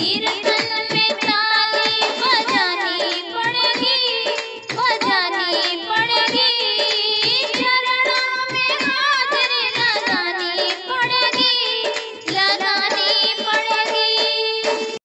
இருக்க